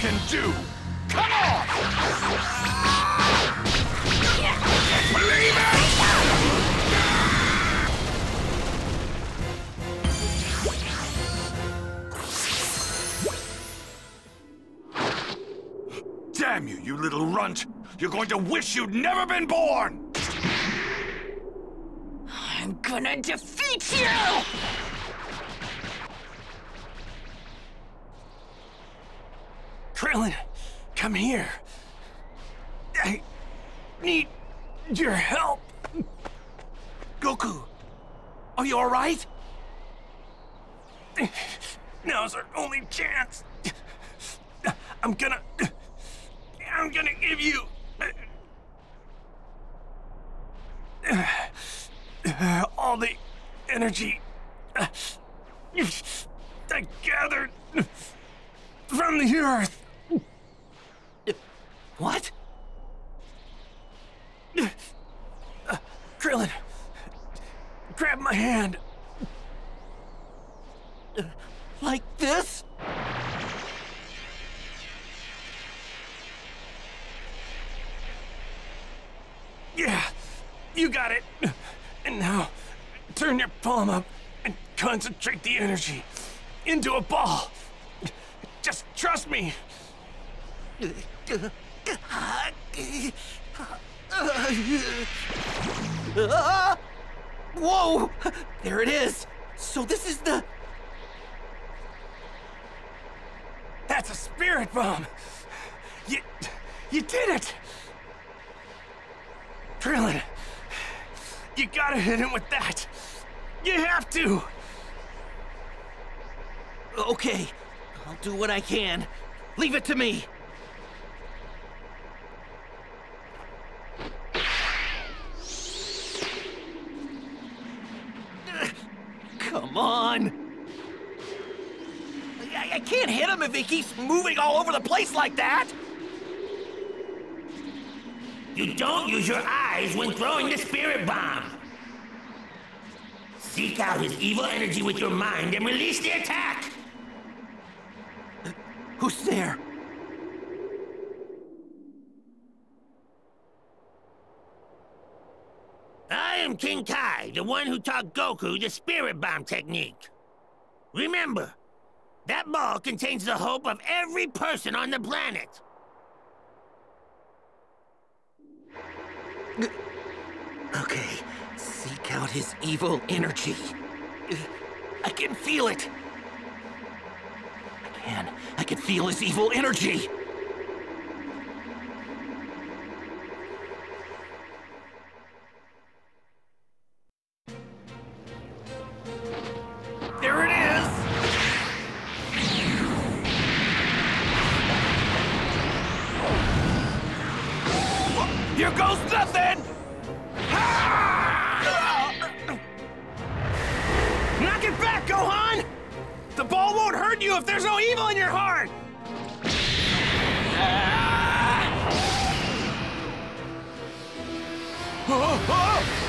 can do. Come on! Believe it! Damn you, you little runt! You're going to wish you'd never been born! I'm gonna defeat you! Krillin, come here. I need your help. Goku, are you alright? Now's our only chance. I'm gonna... I'm gonna give you... all the energy I gathered from the earth. What? Krillin, grab my hand. Like this? Yeah, you got it. And now, turn your palm up and concentrate the energy into a ball. Just trust me. Whoa! There it is! So this is the... That's a spirit bomb! You... you did it! Krillin, you gotta hit him with that! You have to! Okay, I'll do what I can. Leave it to me. Come on! I, I can't hit him if he keeps moving all over the place like that! You don't use your eyes when throwing the spirit bomb. Seek out his evil energy with your mind and release the attack! Who's there? I am King Kai, the one who taught Goku the spirit bomb technique. Remember, that ball contains the hope of every person on the planet. Okay, seek out his evil energy. I can feel it. I can. I can feel his evil energy. Gohan! The ball won't hurt you if there's no evil in your heart! Ah! Oh, oh, oh!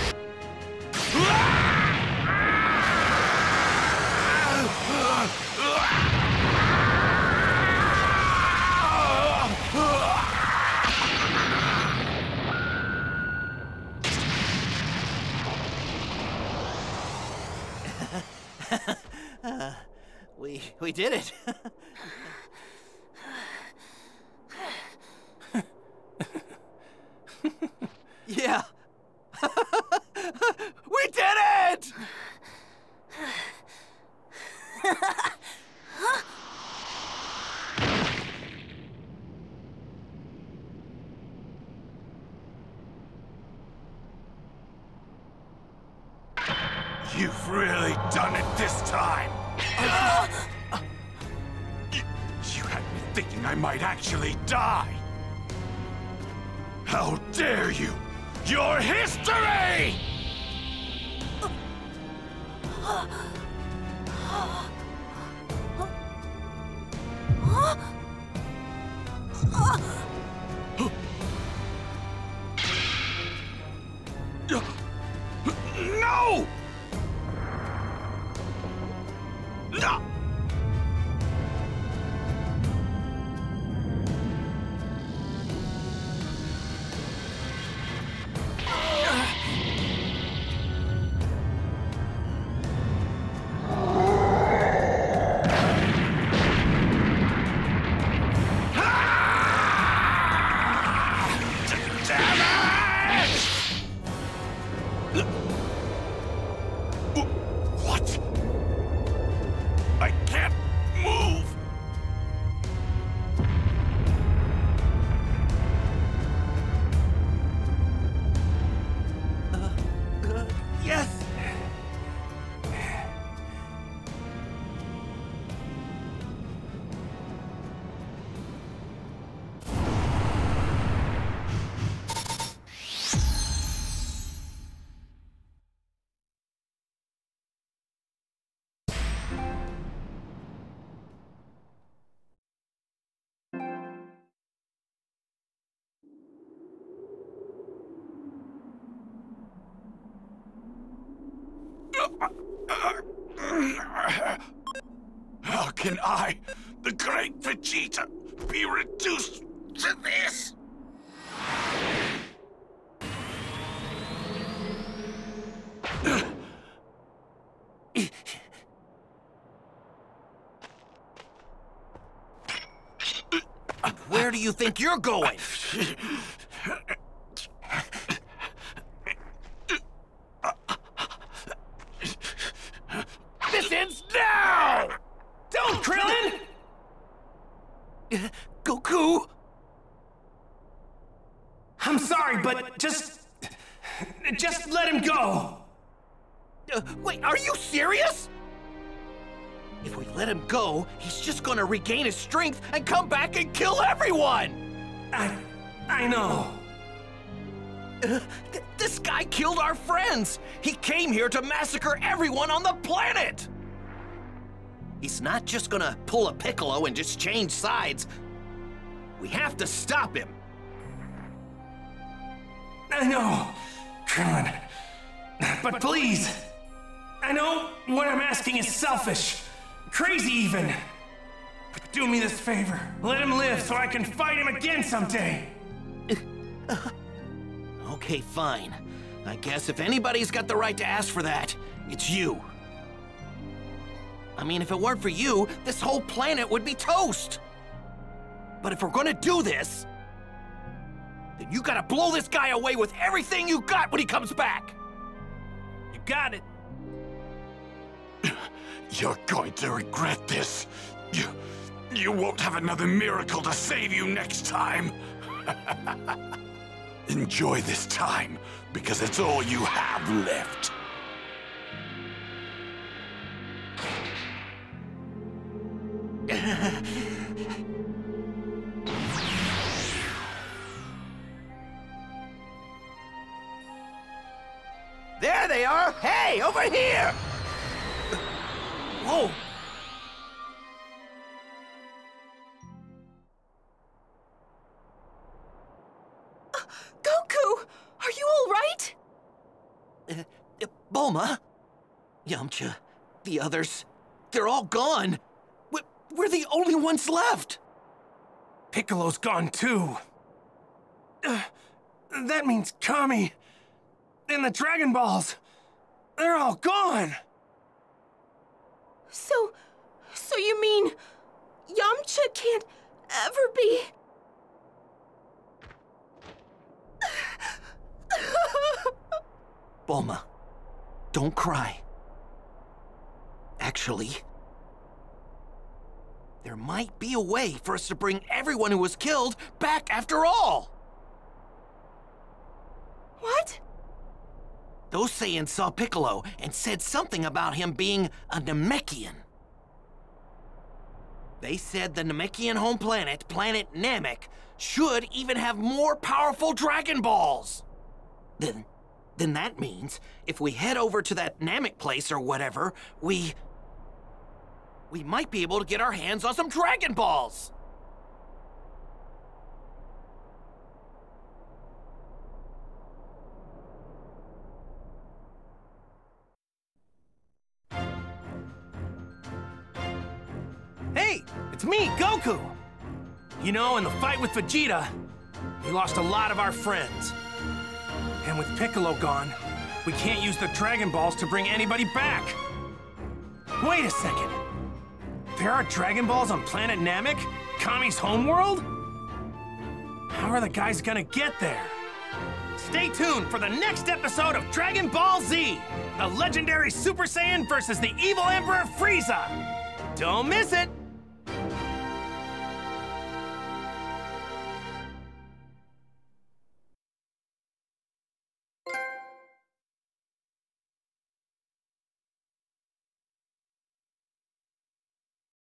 Uh, we we did it. thinking I might actually die! How dare you! Your history! How can I, the great Vegeta, be reduced to this? Where do you think you're going? This ends now! Don't, Krillin! Goku? I'm sorry, but just... Just let him go! Uh, wait, are you serious? If we let him go, he's just gonna regain his strength and come back and kill everyone! I... I know. Uh, th- this guy killed our friends! He came here to massacre everyone on the planet! He's not just gonna pull a Piccolo and just change sides. We have to stop him. I know, Krillin. But please, I know what I'm asking is selfish, crazy even. But do me this favor. Let him live so I can fight him again someday. Okay, fine. I guess if anybody's got the right to ask for that, it's you. I mean, if it weren't for you, this whole planet would be toast. But if we're gonna do this, then you gotta blow this guy away with everything you got when he comes back. You got it. You're going to regret this. You, you won't have another miracle to save you next time. Enjoy this time, because it's all you have left. There they are! Hey, over here! Whoa! Goku! Are you all right? Uh, uh, Bulma? Yamcha? The others? They're all gone! We- We're the only ones left! Piccolo's gone too. Uh, that means Kami and the Dragon Balls. They're all gone. So. So you mean. Yamcha can't ever be. Bulma, don't cry. Actually, there might be a way for us to bring everyone who was killed back after all! What? Those Saiyans saw Piccolo and said something about him being a Namekian. They said the Namekian home planet, planet Namek, should even have more powerful Dragon Balls. Then, then that means if we head over to that Namek place or whatever, we... We might be able to get our hands on some Dragon Balls. Hey, it's me, Goku! You know, in the fight with Vegeta, we lost a lot of our friends. And with Piccolo gone, we can't use the Dragon Balls to bring anybody back. Wait a second. There are Dragon Balls on planet Namek? Kami's homeworld? How are the guys gonna get there? Stay tuned for the next episode of Dragon Ball Z, the legendary Super Saiyan versus the evil Emperor Frieza. Don't miss it!